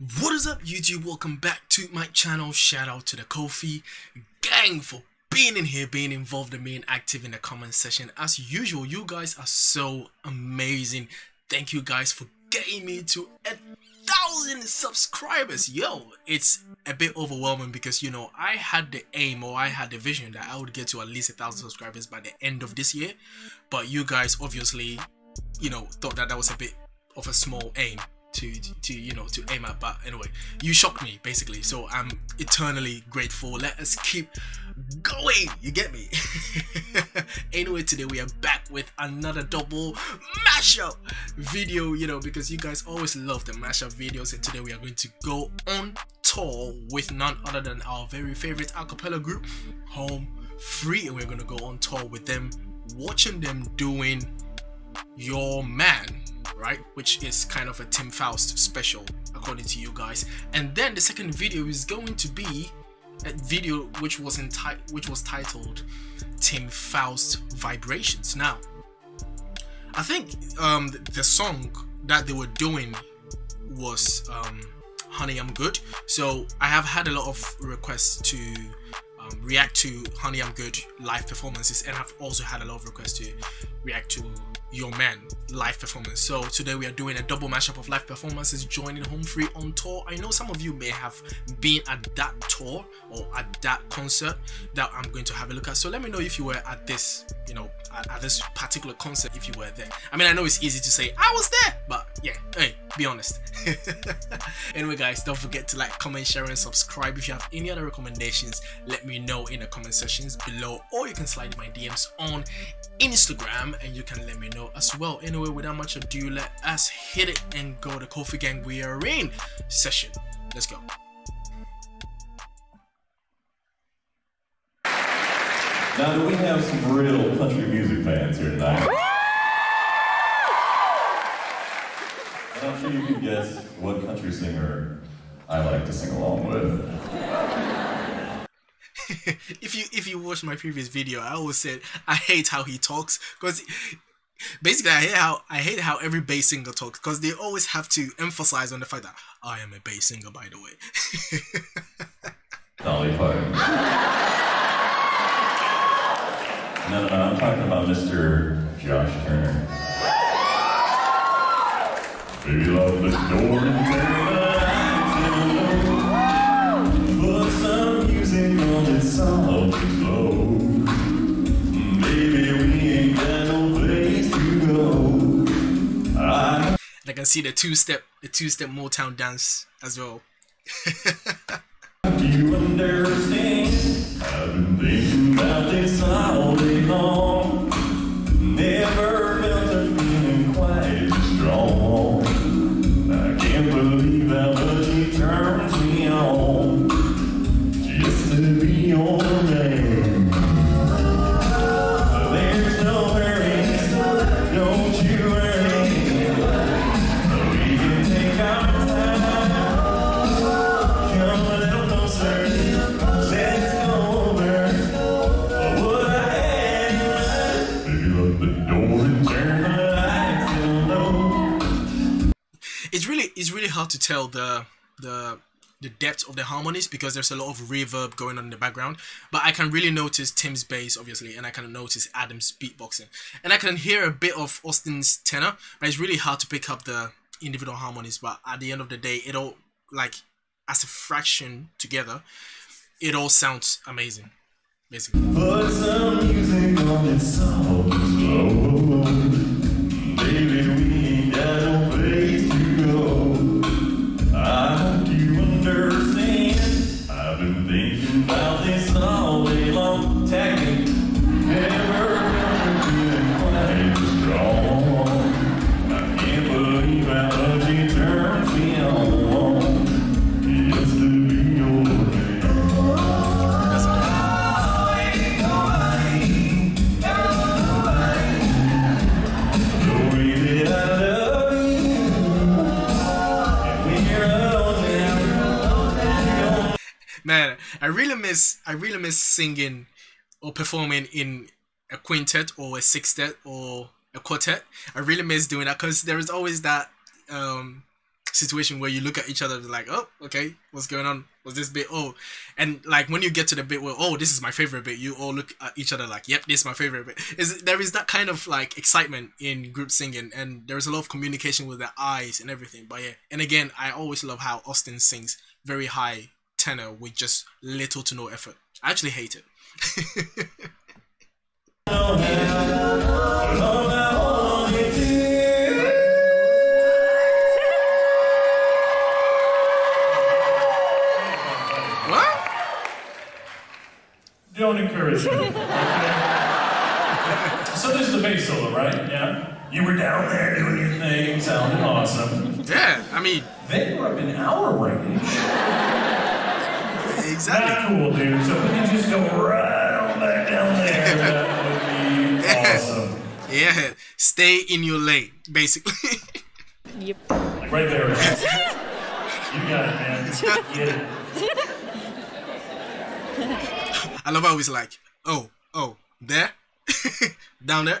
What is up YouTube? Welcome back to my channel. Shout out to the QoFy gang for being in here, being involved and being active in the comment section. As usual, you guys are so amazing. Thank you guys for getting me to a thousand subscribers. Yo, it's a bit overwhelming because you know I had the aim or I had the vision that I would get to at least a thousand subscribers by the end of this year. But you guys obviously, you know, thought that that was a bit of a small aim to to you know to aim at but anyway you shocked me basically. So i'm eternally grateful. Let us keep going. You get me? Anyway today we are back with another double mashup video you know because you guys always love the mashup videos. And today we are going to go on tour with none other than our very favorite acapella group home free. And we're going to go on tour with them watching them doing your man right? Which is kind of a Tim Foust special, according to you guys. And then the second video is going to be a video which was enti- which was titled Tim Foust Vibrations. Now, I think um, the, the song that they were doing was um, Honey I'm Good. So I have had a lot of requests to um, react to Honey I'm Good live performances, and I've also had a lot of requests to react to your man live performance. So today we are doing a double mashup of live performances joining Home Free on tour. I know some of you may have been at that tour or at that concert that I'm going to have a look at. So let me know if you were at this, you know, at, at this particular concert if you were there. I mean, I know it's easy to say I was there, but yeah, hey, be honest. anyway, guys, don't forget to like, comment, share, and subscribe. If you have any other recommendations, let me know in the comment sections below, or you can slide my DMs on Instagram and you can let me know as well. Anyway, without much ado, let us hit it and go to QoFy Gang We Are In session. Let's go. Now, do we have some real country music fans here tonight? And I'm sure you can guess what country singer I like to sing along with. if you if you watch my previous video, I always said I hate how he talks because basically I hate how I hate how every bass singer talks because they always have to emphasize on the fact that I am a bass singer, by the way. Dolly Parton. No, no, no, I'm talking about Mr. Josh Turner. Baby, love the door lights I can see the two step the two step Motown dance as well. hard to tell the the the depth of the harmonies because there's a lot of reverb going on in the background. But I can really notice Tim's bass, obviously, and I can notice Adam's beatboxing. And I can hear a bit of Austin's tenor, but it's really hard to pick up the individual harmonies. But at the end of the day, it all, like, as a fraction together, it all sounds amazing, basically. I really miss singing or performing in a quintet or a sextet or a quartet. I really miss doing that because there is always that um situation where you look at each other like, oh, okay, what's going on? Was this bit? Oh, and like when you get to the bit where, oh, this is my favorite bit, you all look at each other like, yep, this is my favorite bit. Is there is that kind of like excitement in group singing, and there's a lot of communication with their eyes and everything. But yeah, and again, I always love how Austin sings very high tenor with just little to no effort. I actually hate it. what? Don't encourage me. Okay? so this is the bass solo, right? Yeah. You were down there doing your thing, sounding awesome. Yeah, I mean, They were up in our range. Exactly. Not cool, dude. So if we can just go right on back down there, that would be awesome. Yeah, stay in your lane, basically. Yep. Like right there. You got it, man. Get it. I love how he's like, oh, oh, there, down there.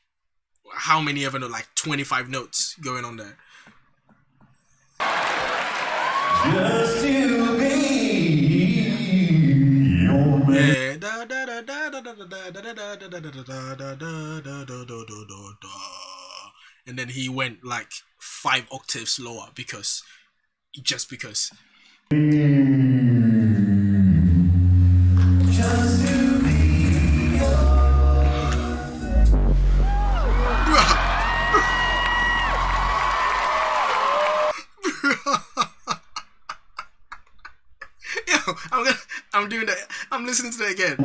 how many ever know like 25 notes going on there. Yeah. Da da da da da da da da da. And then he went like five octaves lower because just because. Listening to that again.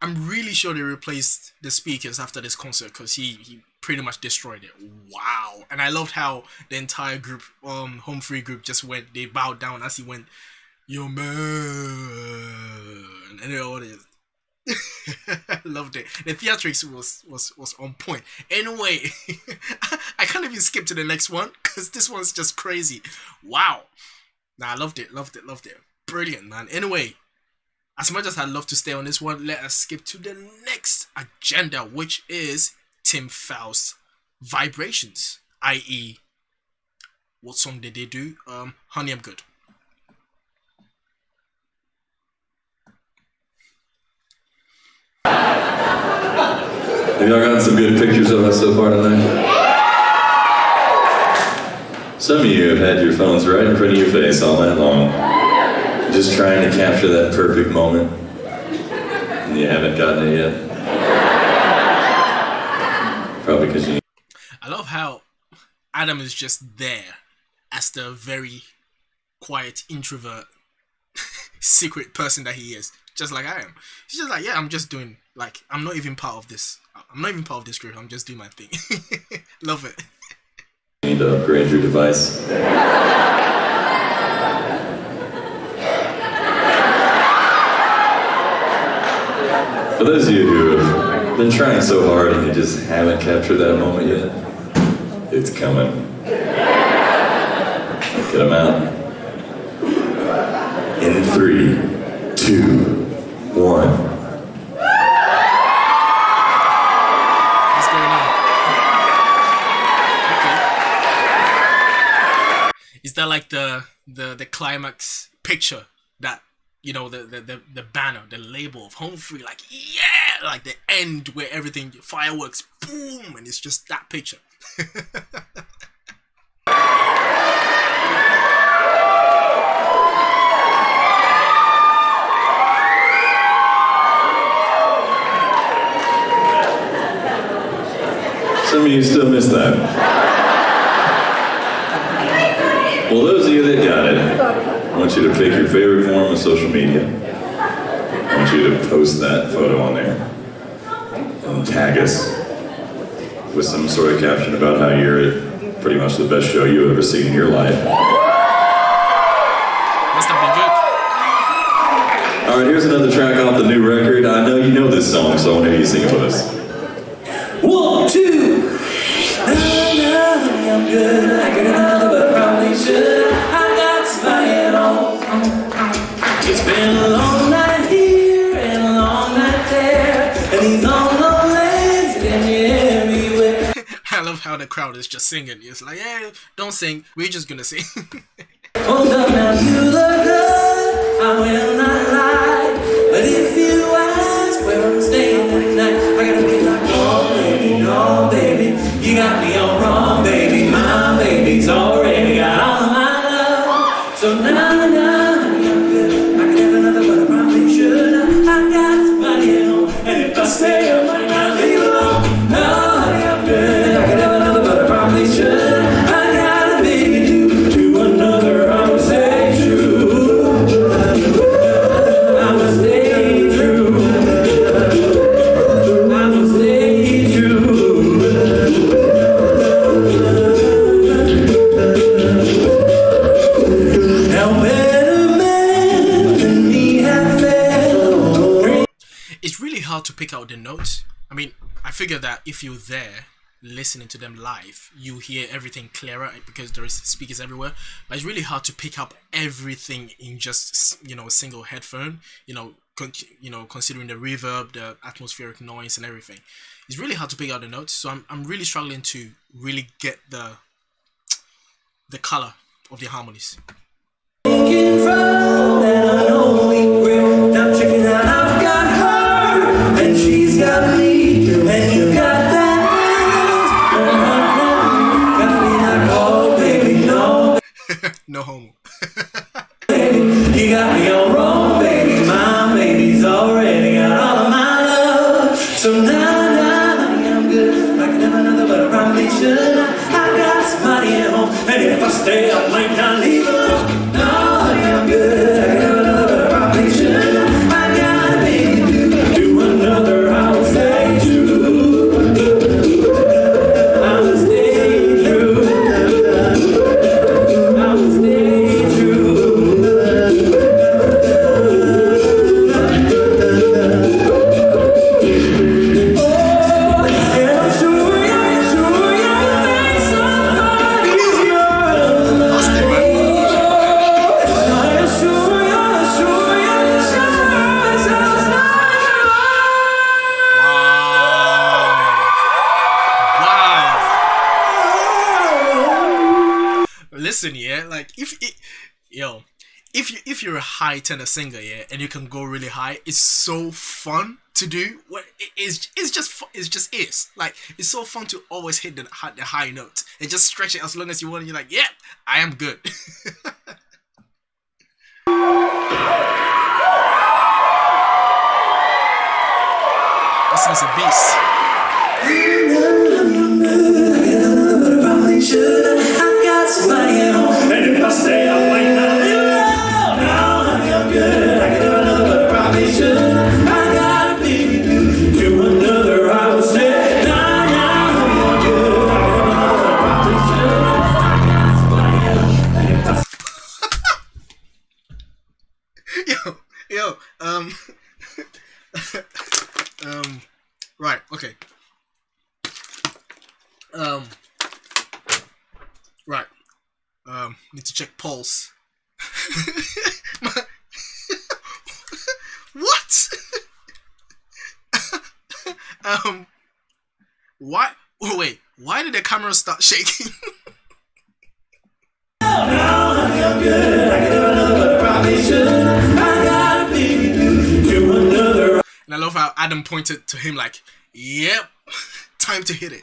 I'm really sure they replaced the speakers after this concert because he, he pretty much destroyed it. Wow. And I loved how the entire group, um, home free group just went, they bowed down as he went, Yo man and they all. loved it. The theatrics was was was on point. Anyway, I can't even skip to the next one because this one's just crazy. Wow. Nah, I loved it, loved it, loved it. Brilliant, man. Anyway, as much as I'd love to stay on this one, let us skip to the next agenda, which is Tim Foust Vibrations, i.e., what song did they do? Um, Honey, I'm Good. Have y'all gotten some good pictures of us so far tonight? Some of you have had your phones right in front of your face all night long, just trying to capture that perfect moment, and you haven't gotten it yet. Probably because you I love how Adam is just there as the very quiet introvert secret person that he is. Just like i am. He's just like yeah i'm just doing like i'm not even part of this i'm not even part of this group i'm just doing my thing love it You need to upgrade your device. For those of you who have been trying so hard and you just haven't captured that moment yet, it's coming. Get them out. In three, two, one. what's going on okay is that like the the climax picture that you know the the the, the banner the label of home free like yeah like the end where everything fireworks boom and it's just that picture Some of you still miss that. Well, those of you that got it, I want you to pick your favorite form of social media. I want you to post that photo on there and tag us with some sort of caption about how you're at pretty much the best show you've ever seen in your life. must have been good All right, here's another track off the new record. I know you know this song, so I want to hear you sing it with us. One, two. Na, na, I'm good. I get another, how the crowd is just singing. It's like, yeah, don't sing. We're just gonna sing. pick out the notes. I mean, I figure that if you're there listening to them live, you hear everything clearer because there is speakers everywhere. But it's really hard to pick up everything in just you know a single headphone. You know, you know, considering the reverb, the atmospheric noise, and everything. It's really hard to pick out the notes. So I'm I'm really struggling to really get the the color of the harmonies. High tenor singer, yeah, and you can go really high, it's so fun to do. What it's it's just it's just is like it's so fun to always hit the the high note and just stretch it as long as you want. And you're like, yeah, I am good. this is a beast. Need to check pulse. What? um, why? Oh, wait, why did the camera start shaking? and I love how Adam pointed to him like, "Yep, time to hit it."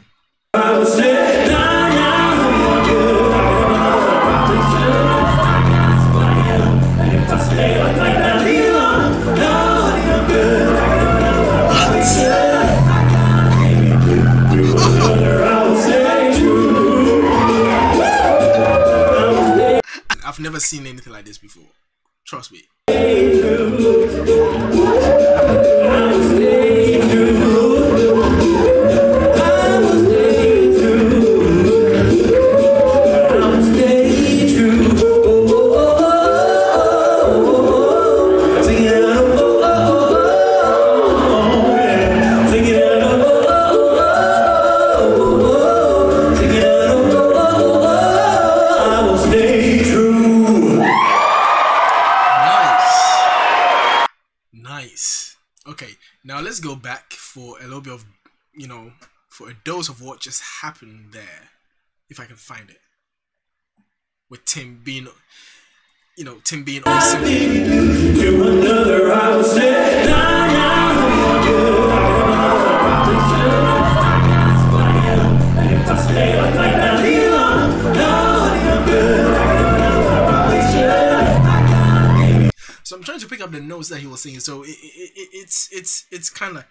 Never seen anything like this before. Trust me. For a dose of what just happened there. If I can find it. With Tim being, you know, Tim being baby. So I'm trying to pick up the notes that he was singing. So it, it, it, it's it's it's kind of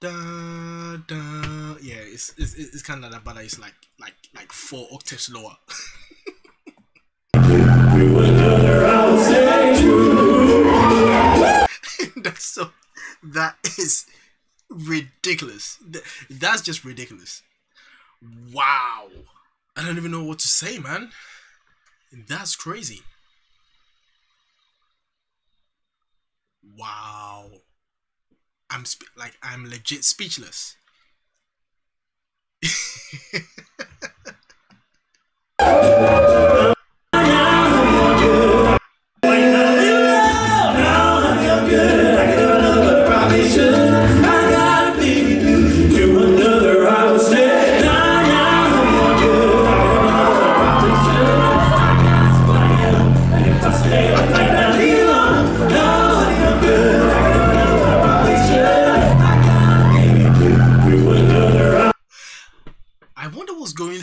da da. Yeah, it's it's, it's kind of like that, but it's like like like four octaves lower. So. That is ridiculous. That's just ridiculous. Wow. I don't even know what to say, man. That's crazy. Wow. I'm like I'm legit speechless.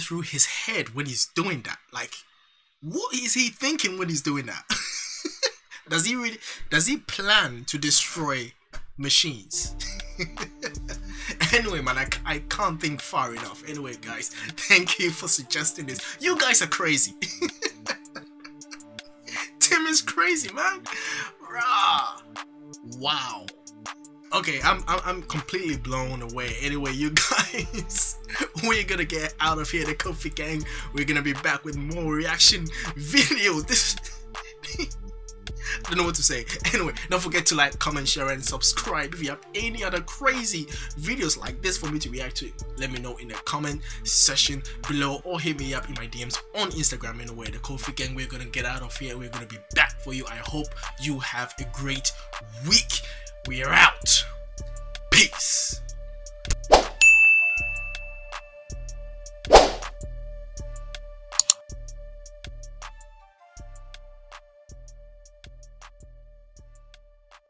through his head when he's doing that. Like, what is he thinking when he's doing that? does he really? Does he plan to destroy machines? anyway, man, I, I can't think far enough. Anyway, guys, thank you for suggesting this. You guys are crazy. Tim is crazy, man. Rah. Wow. Okay, I'm, I'm I'm completely blown away. Anyway, you guys, we're gonna get out of here, the QoFy Gang. We're gonna be back with more reaction videos. This I don't know what to say. Anyway, don't forget to like, comment, share, and subscribe. If you have any other crazy videos like this for me to react to, let me know in the comment section below or hit me up in my DMs on Instagram. Anyway, the QoFy Gang, we're gonna get out of here. We're gonna be back for you. I hope you have a great week. We are out. Peace.